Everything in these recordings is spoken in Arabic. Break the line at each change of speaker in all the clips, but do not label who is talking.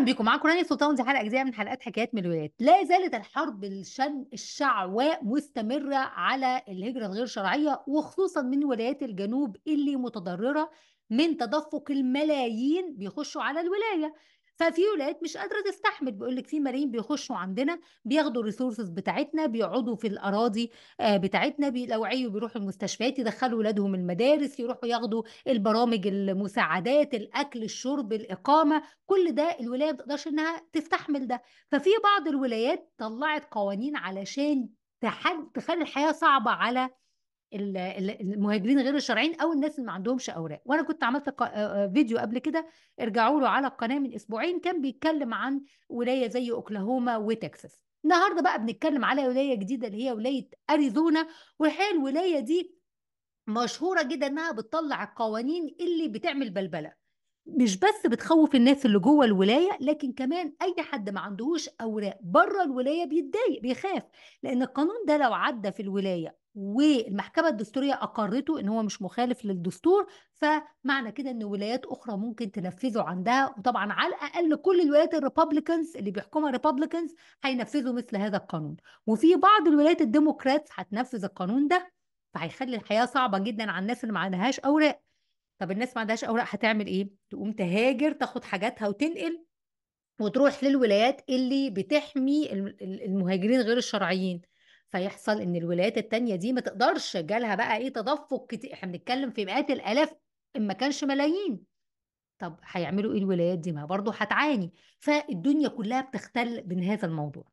بيكم. معاكم رانيا سلطان دي حلقة جديدة من حلقات حكايات من الولايات. لا زالت الحرب الشعواء مستمرة على الهجرة الغير شرعية وخصوصا من ولايات الجنوب اللي متضررة من تدفق الملايين بيخشوا على الولاية. ففي ولايات مش قادرة تستحمل بيقول لك في ملايين بيخشوا عندنا بياخدوا ال resources بتاعتنا بيقعدوا في الأراضي آه، بتاعتنا بي- لو عيوا بيروحوا المستشفيات يدخلوا ولادهم المدارس يروحوا ياخدوا البرامج المساعدات الأكل الشرب الإقامة كل ده الولاية ما تقدرش إنها تستحمل ده. ففي بعض الولايات طلعت قوانين علشان تخلي الحياة صعبة على المهاجرين غير الشرعيين أو الناس اللي ما عندهمش أوراق. وأنا كنت عملت فيديو قبل كده ارجعوا له على القناه من أسبوعين كان بيتكلم عن ولاية زي أوكلاهوما وتكساس. النهارده بقى بنتكلم على ولاية جديدة اللي هي ولاية أريزونا والحقيقة الولاية دي مشهورة جدا إنها بتطلع القوانين اللي بتعمل بلبلة. مش بس بتخوف الناس اللي جوه الولاية لكن كمان أي حد ما عندهوش أوراق بره الولاية بيتضايق بيخاف. لأن القانون ده لو عدى في الولاية والمحكمة الدستورية أقرته إن هو مش مخالف للدستور فمعنى كده إن ولايات أخرى ممكن تنفذه عندها. وطبعا على الأقل كل الولايات ال Republicans اللي بيحكمها Republicans هينفذوا مثل هذا القانون. وفي بعض الولايات الديمقراطس هتنفذ القانون ده فهيخلي الحياة صعبة جدا على الناس اللي ما عندهاش أوراق. طب الناس ما عندهاش أوراق هتعمل إيه؟ تقوم تهاجر تاخد حاجاتها وتنقل وتروح للولايات اللي بتحمي الم- ال- المهاجرين غير الشرعيين. فيحصل إن الولايات التانية دي ما تقدرش جالها بقى إيه تدفق كتير إحنا بنتكلم في مئات الآلاف إن ما كانش ملايين. طب هيعملوا إيه الولايات دي؟ ما برضه هتعاني. فالدنيا كلها بتختل من هذا الموضوع.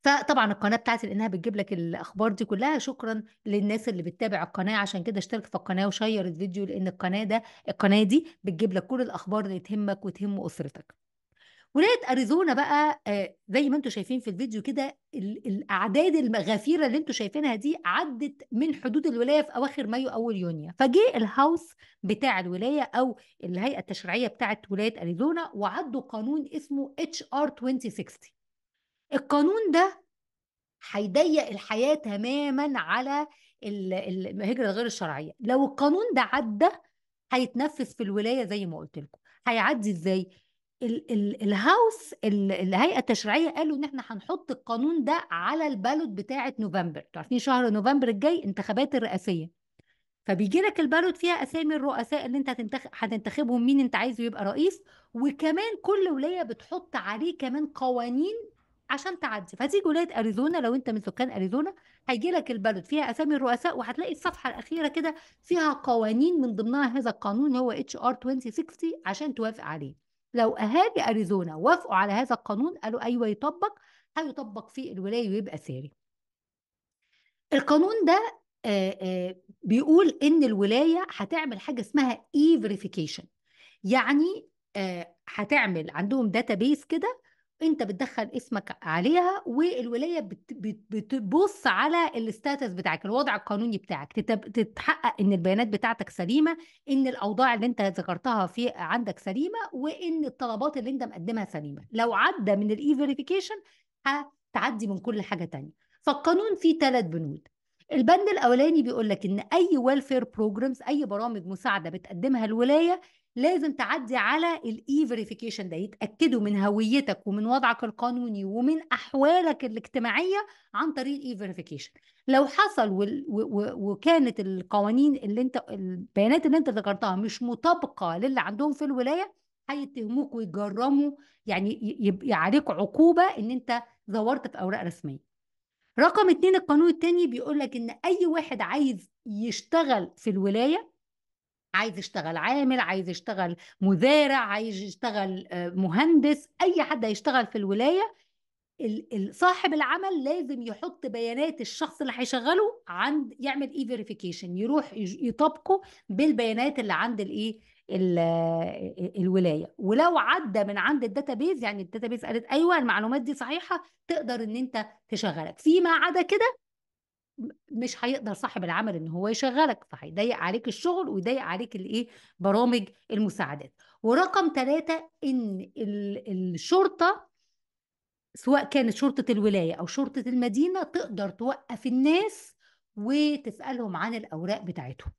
فطبعا القناة بتاعتي لأنها بتجيب لك الأخبار دي كلها. شكرا للناس اللي بتتابع القناة عشان كده اشترك في القناة وشير الفيديو لأن القناة ده القناة دي بتجيب لك كل الأخبار اللي تهمك وتهم أسرتك. ولايه أريزونا بقى آه، زي ما أنتم شايفين في الفيديو كده ال- الأعداد الغفيرة اللي أنتم شايفينها دي عدت من حدود الولاية في أواخر مايو أول يونيو. فجه الهاوس بتاع الولاية أو الهيئة التشريعية بتاعت ولايه أريزونا وعدوا قانون اسمه HR 2060 القانون ده هيضيق الحياة تماما على ال- ال- الهجرة الغير الشرعية. لو القانون ده عدى هيتنفذ في الولاية زي ما قلت لكم. هيعدي إزاي؟ ال ال ال House ال الهيئة التشريعية قالوا إن إحنا هنحط القانون ده على ال ballot بتاعة نوفمبر. عارفين شهر نوفمبر الجاي انتخابات الرئاسية. فبيجي لك ال ballot فيها أسامي الرؤساء اللي أنت هتنتخب هتنتخبهم مين أنت عايزه يبقى رئيس. وكمان كل ولاية بتحط عليه كمان قوانين عشان تعدي. فتيجي ولايه أريزونا لو أنت من سكان أريزونا هيجي لك ال ballot فيها أسامي الرؤساء وهتلاقي الصفحة الأخيرة كده فيها قوانين من ضمنها هذا القانون هو HR 2060 عشان توافق عليه. لو أهالي أريزونا وافقوا على هذا القانون قالوا أيوه يطبق هيطبق في الولاية ويبقى ساري القانون ده آه، آه، بيقول إن الولاية هتعمل حاجة اسمها E-verification يعني آه، هتعمل عندهم database كده أنت بتدخل اسمك عليها والولاية بت- بت- بتبص على ال status بتاعك الوضع القانوني بتاعك. تتحقق إن البيانات بتاعتك سليمة إن الأوضاع اللي أنت ذكرتها في عندك سليمة وإن الطلبات اللي أنت مقدمها سليمة. لو عدى من ال E-verification هتعدي من كل حاجة تانية. فالقانون فيه ثلاث بنود. البند الأولاني بيقول لك إن أي welfare programs أي برامج مساعدة بتقدمها الولاية لازم تعدي على ال E-verification ده يتأكدوا من هويتك ومن وضعك القانوني ومن أحوالك الاجتماعية عن طريق ال E-verification لو حصل وكانت القوانين اللي انت البيانات اللي انت ذكرتها مش مطابقة للي عندهم في الولاية هيتهموك ويجرموا يعني يبقى عليك عقوبة إن انت زورت في أوراق رسمية. رقم اتنين القانون التاني بيقول لك إن أي واحد عايز يشتغل في الولاية عايز يشتغل عامل عايز يشتغل مزارع عايز يشتغل آه، مهندس أي حد هيشتغل في الولاية ال- ال- صاحب العمل لازم يحط بيانات الشخص اللي هيشغله عند يعمل E-verification يروح يطابقه بالبيانات اللي عند الإيه ال- آه، الولاية. ولو عدى من عند ال database يعني ال database قالت أيوه المعلومات دي صحيحة تقدر إن أنت تشغلك. فيما عدا كده مش هيقدر صاحب العمل إن هو يشغلك فهيضيق عليك الشغل ويضيق عليك الايه برامج المساعدات. ورقم ثلاثة إن ال- الشرطة سواء كانت شرطة الولاية أو شرطة المدينة تقدر توقف الناس وتسألهم عن الأوراق بتاعتهم.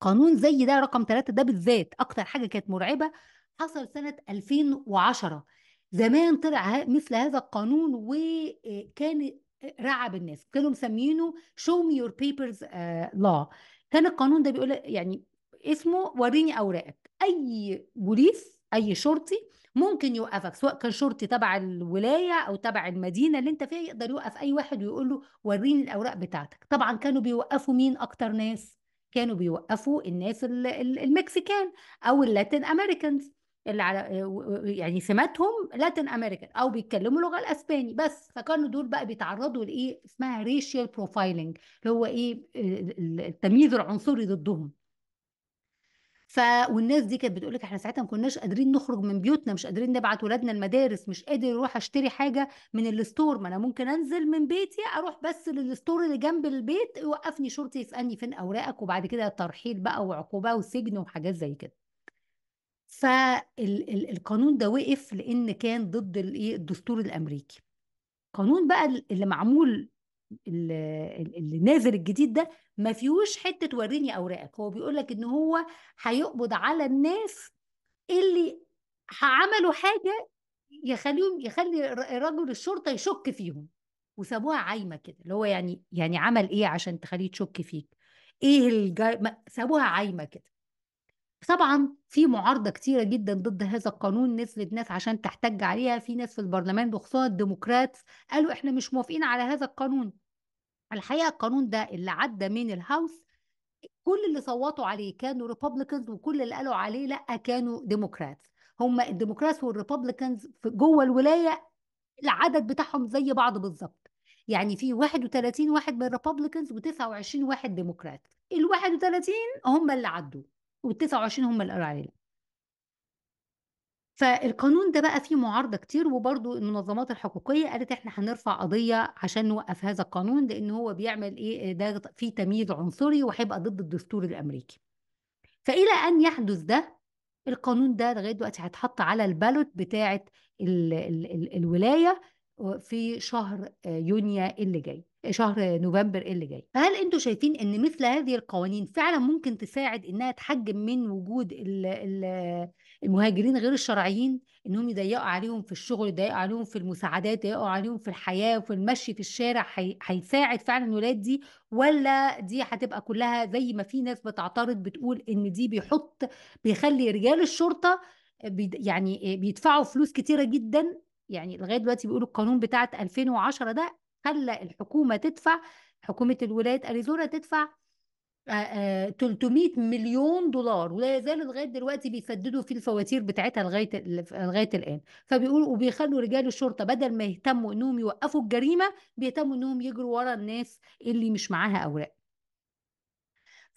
قانون زي ده رقم ثلاثة ده بالذات أكتر حاجة كانت مرعبة. حصل سنة 2010 زمان طلع مثل هذا القانون وكان رعب الناس. كانوا مسمينه me your papers آه، law. كان القانون ده بيقول يعني اسمه وريني أوراقك. أي بوليس أي شرطي ممكن يوقفك سواء كان شرطي تبع الولاية أو تبع المدينة اللي أنت فيها يقدر يوقف أي واحد ويقول له وريني الأوراق بتاعتك. طبعا كانوا بيوقفوا مين أكتر ناس؟ كانوا بيوقفوا الناس ال- ال- ال Mexican أو ال Latin Americans. اللي على يعني سماتهم Latin American أو بيتكلموا لغة الأسباني بس. فكانوا دول بقى بيتعرضوا لإيه؟ اسمها racial profiling اللي هو إيه؟ ال- التمييز العنصري ضدهم. ف والناس دي كانت بتقول لك إحنا ساعتها ما كناش قادرين نخرج من بيوتنا مش قادرين نبعت ولادنا المدارس مش قادر أروح أشتري حاجة من ال store ما أنا ممكن أنزل من بيتي أروح بس لل store اللي جنب البيت يوقفني. شرطي يسألني فين أوراقك؟ وبعد كده ترحيل بقى وعقوبة وسجن وحاجات زي كده. فالقانون ده وقف لأن كان ضد الايه الدستور الأمريكي. قانون بقى اللي معمول اللي نازل الجديد ده ما فيهوش حتة وريني أوراقك. هو بيقول لك إن هو هيقبض على الناس اللي عملوا حاجة يخليهم يخلي رجل الشرطة يشك فيهم. وسابوها عايمة كده اللي هو يعني يعني عمل إيه عشان تخليه تشك فيك؟ إيه الجا... سابوها عايمة كده. طبعا في معارضة كتيرة جدا ضد هذا القانون نزلت ناس عشان تحتج عليها في ناس في البرلمان وخصوصا الديمقراط قالوا إحنا مش موافقين على هذا القانون. الحقيقة القانون ده اللي عدى من الهاوس كل اللي صوتوا عليه كانوا ريبابليكانز وكل اللي قالوا عليه لأ كانوا ديمقراط هم الديمقراط في جوه الولاية العدد بتاعهم زي بعض بالظبط. يعني في 31 واحد من الريبابليكانز و29 واحد ديمقراط ال 31 هم اللي عدوا. وال 29 هم اللي قالوا عليه. فالقانون ده بقى فيه معارضة كتير وبرضو المنظمات الحقوقية قالت إحنا هنرفع قضية عشان نوقف هذا القانون لأن هو بيعمل إيه؟ ده فيه تمييز عنصري وهيبقى ضد الدستور الأمريكي. فإلى أن يحدث ده القانون ده لغاية دلوقتي هيتحط على البالوت بتاعة ال ال ال الولاية في شهر يونيو اللي جاي. شهر نوفمبر اللي جاي. فهل أنتوا شايفين إن مثل هذه القوانين فعلا ممكن تساعد إنها تحجم من وجود ال ال المهاجرين غير الشرعيين؟ إنهم يضيقوا عليهم في الشغل يضيقوا عليهم في المساعدات يضيقوا عليهم في الحياة وفي المشي في الشارع هي- هيساعد فعلا الولاد دي ولا دي هتبقى كلها زي ما في ناس بتعترض بتقول إن دي بيحط بيخلي رجال الشرطة بيد- يعني بيدفعوا فلوس كتيرة جدا؟ يعني لغاية دلوقتي بيقولوا القانون بتاعت 2010 ده خلى الحكومة تدفع حكومة الولاية أريزونا تدفع آه، آه، 300 مليون دولار ولا يزال لغاية دلوقتي بيسددوا في الفواتير بتاعتها لغاية لغاية الآن. فبيقولوا وبيخلوا رجال الشرطة بدل ما يهتموا إنهم يوقفوا الجريمة بيهتموا إنهم يجروا ورا الناس اللي مش معاها أوراق.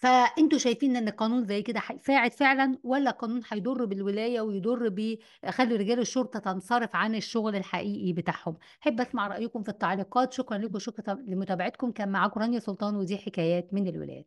فأنتوا شايفين إن قانون زي كده هيساعد فعلا ولا قانون هيضر بالولاية ويضر بيخلي رجال الشرطة تنصرف عن الشغل الحقيقي بتاعهم؟ أحب أسمع رأيكم في التعليقات. شكرا لكم شكرا لمتابعتكم. كان معاكم رانيا سلطان ودي حكايات من الولايات.